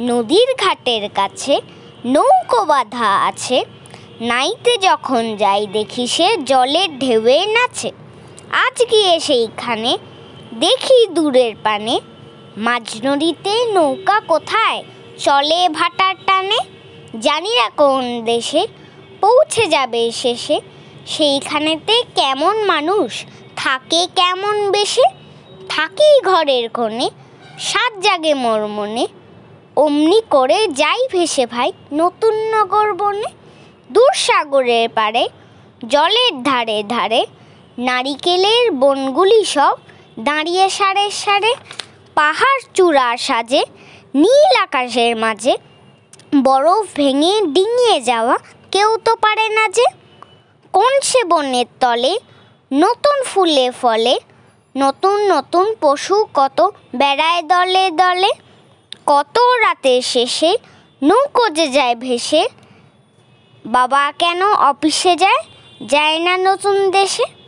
নদীর ঘাটের কাছে নৌকো বাঁধা আছে। নাইতে যখন যাই দেখি সে জলের ঢেউয়ে নাচে। আজ গিয়ে সেইখানে দেখি দূরের পানে, মাঝ নদীতে নৌকা কোথায়? চলে ভাটার টানে? জানি না কোন দেশে পৌঁছে যাবে শেষে। সেইখানেতে কেমন মানুষ? থাকে কেমন বেশে? থাকি ঘরের কোণে, সাত জাগে মোর মনে অমনি করে যাই ভেসে ভাই, নতুন নগর বনে, দূর সাগরের পারে জলের ধারে ধারে, নারিকেলের বনগুলি সব দাঁড়িয়ে সারে সারে, পাহাড় চূড়া সাজে, নীল আকাশের মাঝে, বরফ ভেঙে ডিঙিয়ে যাওয়া কেউ তো পারে না যে, কোন সে বনের তলে, নতুন ফুলে ফলে, নতুন নতুন পশু কত বেড়ায় দলে দলে কত রাতে শেষে নৌকো যে যায় ভেসে? বাবা কেন অফিসে যায়? যায় না নতুন দেশে?